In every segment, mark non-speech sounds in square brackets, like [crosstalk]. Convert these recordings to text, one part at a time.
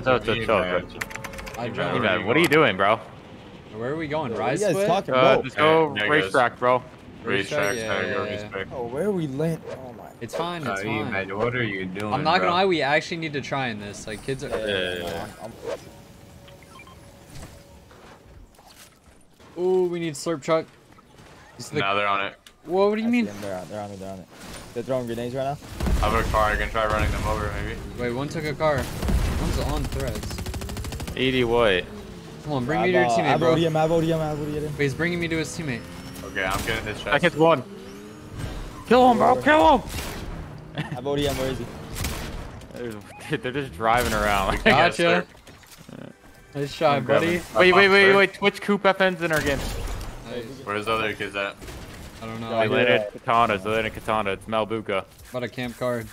chill, chill, chill, chill, Yeah. chill. I Yeah, drove. Hey, what are you doing, bro? Where are we going? What are you Rise guys split? talking Uh, about? let's go Yeah, there it goes. racetrack, bro. Racetrack, Yeah, yeah, yeah. Oh, where are we land? Oh my. It's fine. It's Uh, fine. man, what are you doing? I'm not bro? gonna lie. We actually need to try in this. Like kids are. Yeah. no, I'm- I'm- Ooh, we need slurp truck. It's the- Now they're on it. Whoa, what do you I mean? They're on, they're on it, they're on it. They're throwing grenades right now? I have a car. I can try running them over, maybe. Wait, one took a car. One's on threads. 80 white. Come on, bring I me to your have, uh, I teammate, bro. ODM, I have ODM, I have ODM. Wait, he's bringing me to his teammate. Okay, I'm getting this I chest. hit one. Kill him, bro. Kill him. I have ODM, where is he? They're, [laughs] they're just driving around. Gotcha. Nice shot, I'm buddy. grabbing. wait, wait, wait, wait. Twitch Coop FN's in our game. Nice. Where's the other kids at? I don't know. They I landed hear Katana. They landed Katana. It's Malbuka. Bought a camp card.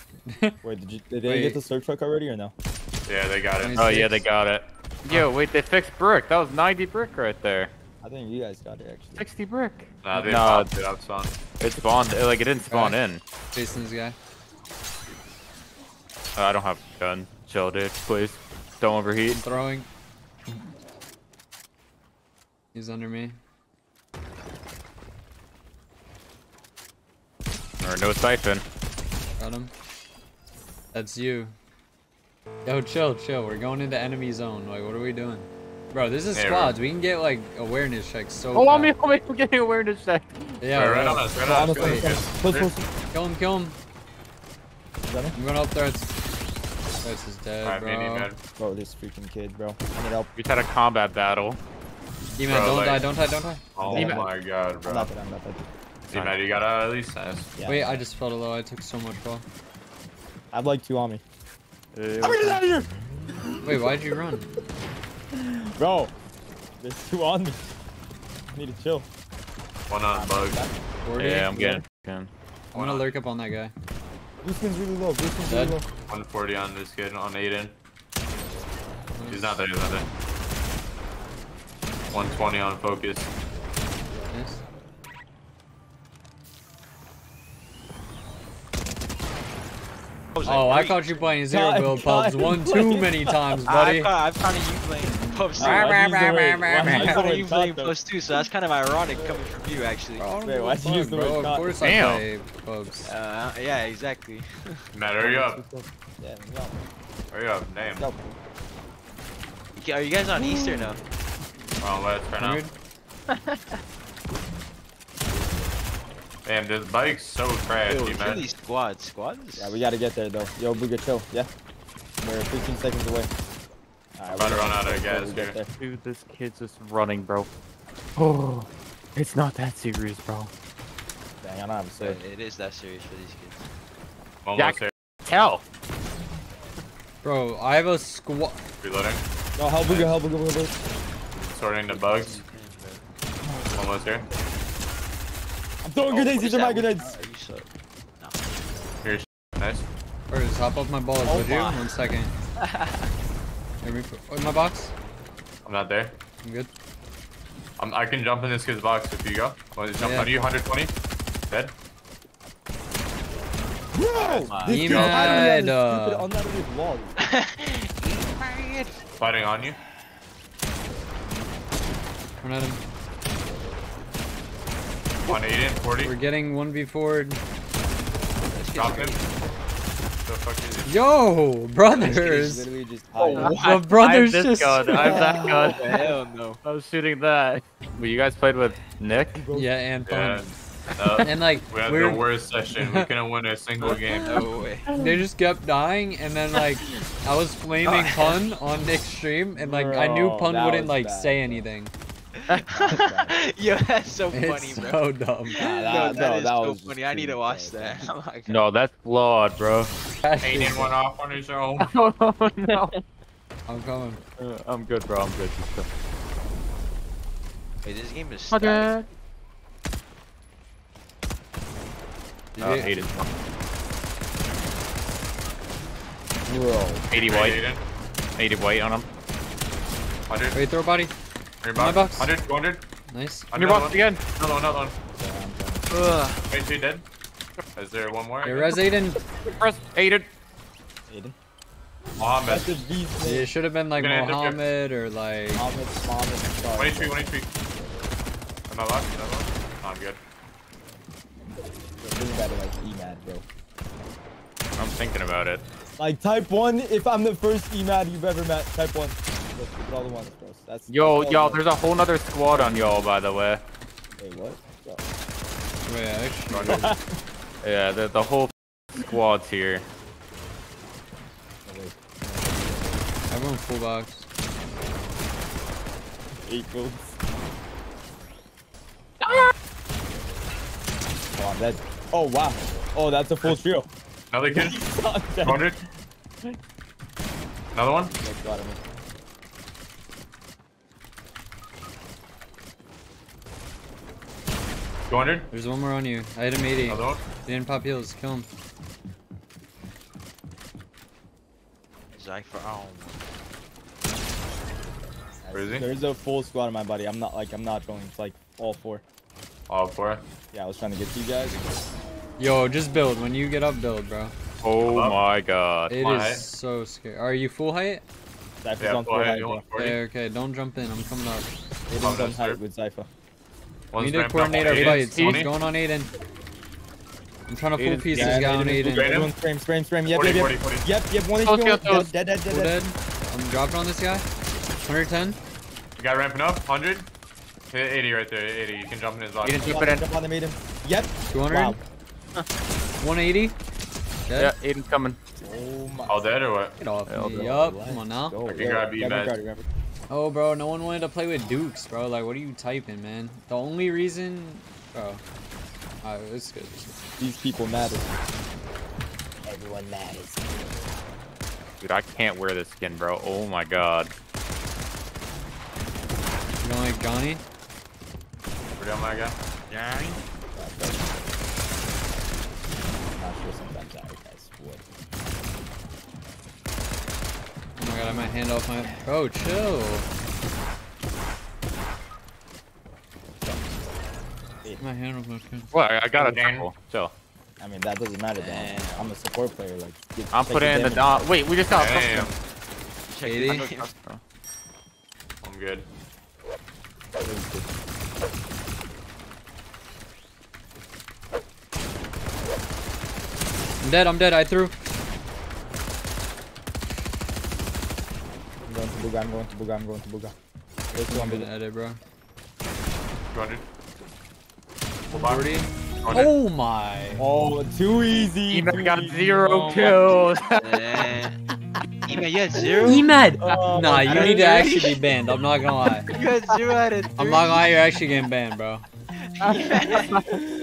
Wait, did, you, did [laughs] they Wait. get the search truck already or no? Yeah, they got it. Nice. Oh yeah, they got it. Yo, wait, they fixed brick. That was 90 brick right there. I think you guys got it actually. 60 brick. Nah, they No. popped it up, son. It spawned. Like it didn't spawn in. Jason's guy. Oh, I don't have a gun. Chill, dude. Please, don't overheat. I'm throwing. He's under me. Or no siphon. Got him. That's you. Yo, chill, chill. We're going into enemy zone. Like, what are we doing? Bro, this is Hey, squads. We can get, like, awareness checks so Oh, on me, fast. on me. I'm getting awareness check. Yeah, Right, right bro. on us, right on on us. the Go, front, go, front. go. Close, close. Kill him, kill him. Is that? I'm going up threads. Threads is dead, Alright, mini bro. med. Bro, this freaking kid, bro. I need help. We just had a combat battle. E-man, Bro, don't like- die, don't die, don't die. Oh Yeah. my god, I'm bro. not dead, I'm not dead. See, man, you gotta at least ask. Yeah. Wait, I just felt a low. I took so much fall. I have like two on me. I'm gonna get out of here! Wait, why'd you run? Bro, there's two on me. I need to chill. One on bug. yeah, I'm getting. getting- I'm gonna lurk up on that guy. Blue skin's really low, blue skin's Dead. really low. 140 on this kid, on Aiden. He's not there, he's not there. 120 on focus. Nice. Oh, I caught you playing zero God, [laughs] build God, pubs one too many times, buddy. I've caught you playing pubs too. Why I've did you use the word- why did you use the caught you playing pubs too, so that's kind of ironic coming from you, actually. Oh, Wait, why'd you use the bro? word Of cock? course Damn. I play pubs. Uh, yeah, exactly. [laughs] Matt, hurry up. Yeah, no, Hurry up, name. no. Are you guys on Easter now? Oh, let's turn Hundred? [laughs] up. Damn, this bike's so Yo, crashy, man. these squads. Squads? Yeah, we gotta get there though. Yo, Bugha, chill. Yeah. We're 15 seconds away. Alright, About to run out of gas we here. there. Dude, this kid's just running, bro. Oh, it's not that serious, bro. Dang, I don't have a say. it is that serious for these kids. Almost Jack- here. Tell. Bro, I have a squad. Reloading. No, help Bugha, help Bugha, Bugha, Bugha. Sorting the bugs. Almost here. I'm throwing Oh, grenades, these is are my that? grenades. Are you so... Here's nice. Or just hop off my balls, Oh would you? One second. [laughs] Let me put- oh, in my box? I'm not there. I'm good. I'm, I can jump in this kid's box if you go. Want to jump Yeah. on you? 120. Dead. Bro! This He kid's hiding behind mad, this uh, stupid unedited wall. [laughs] Fighting on you. Run at him. On Aiden. 40. We're getting 1v4. Drop him. The fuck is it? Yo, brothers! Literally Oh, what? The brothers I have this just. gun. I have that gun. [laughs] Hell no. I was shooting that. Well, you guys played with Nick? Yeah, and Yeah. Uh, And like, we had we're, the worst session. We couldn't win a single [laughs] game. No way. they just kept dying, and then like, I was flaming [laughs] pun on Nick's stream, and like, I knew pun wouldn't like bad, say bro. Anything. Yo, that's so funny, It's bro. so dumb. Nah, no, that- that no, is that so was just funny. I need to watch bad, that. [laughs] Oh my God. No, that's flawed, bro. Aiden went off on his own. [laughs] oh no. I'm coming. Uh, I'm good, bro. I'm good. Just go. Wait, this game is My stacked. dad. Did Oh, you- Aiden. Bro. 80 white. 80 white on him. 100. Wait, throw a body. Your my box. box. 100. 200. Nice. On your Another box one. again. Another one. Another one. Ugh. Wait, she dead? Is there one more? Hey, Res Aiden. Press Aiden. Aiden. Mohammed. That's a beast Yeah, it should have been like Gonna end up here. Mohammed or like. Mohammed, Mohammed, sorry. One HP, one HP. Am I locked? Am I locked? Oh, I'm good. Bring that to like EMAD, bro. I'm thinking about it. Like type one, if I'm the first EMAD you've ever met, type one. Look, look at all the ones, bro. That's Yo, that's all y'all, there's a whole nother squad on y'all, by the way. Wait, what? Yo. Oh, wait, actually. [laughs] Yeah, the, the whole squad's here. Oh, wait. Everyone full box. Eight builds. Oh, I'm dead. Oh, wow. Oh, that's a full trio. Another kid. I'm dead. 200. Another one. Oh, God, I mean. Two hundred. There's one more on you. I hit him 80. Another one. He didn't pop heals. Kill him. Cypher. Oh. Where is he? There's a full squad on my buddy. I'm not like I'm not trolling. It's like all four. All four. Yeah, I was trying to get to you guys. Yo, just build. When you get up, build, bro. Oh Hello? my god. It My is height. so scary. Are you full height? Cypher's Yeah, on full full height, height, you bro. want 40? Okay, okay. Don't jump in. I'm coming up. Aiden's Oh, on that's height with Cypher. We need to ramped up on coordinate our fights. 20. Going on, Aiden? I'm trying to full Aiden's- piece yeah, this guy on Aiden is- Aiden. Great. Everyone spray him, spray him, spray him. Yep, 40, yep, 40, yep. 40. Yep, yep, one Kill, HP. kill. Dead, dead, dead, dead. dead. I'm dropping on this guy. 110. You got ramping up. 100. 80 right there. 80. You can jump in his box. You didn't Jump jump it in. jump on the maiden. Yep. 200. Wow. 180. Yeah, Dead. Aiden's coming. Oh my. All dead or what? Get off Yeah, me. Yup. Come on now. go. I can Yo, grab you, grab me, man. Grab me, grab me. Oh, bro. No one wanted to play with Dukes, bro. Like, what are you typing, man? The only reason, bro. Alright, it's good. These people matter. Everyone matters. Dude, I can't wear this skin, bro. Oh my god. You don't like Johnny? Pretty on my guy. Yeah. Not sure sometimes I guys would. Oh my god, I might hand off my. Bro, chill. My hand off my pen. What? I, I got a Dan. triple. So I mean, that doesn't matter, though. I'm a support player. Like, get, I'm take putting in the damage. dot. Wait, we just got. Damn. Check 80. it. I'm good. I'm dead, I'm dead, I threw. I'm going to Bugha. I'm going to Bugha. I'm going to Bugha. There's two on I'm gonna Bugha. edit, bro. 200. Full box. 40. Oh my. Oh, too easy. Even too got easy. zero Oh kills. [laughs] Even you had zero? [laughs] Emed! Oh nah, you need to [laughs] actually be banned. I'm not gonna lie. You had zero out of three. I'm not gonna lie, you're actually getting banned, bro. Yeah.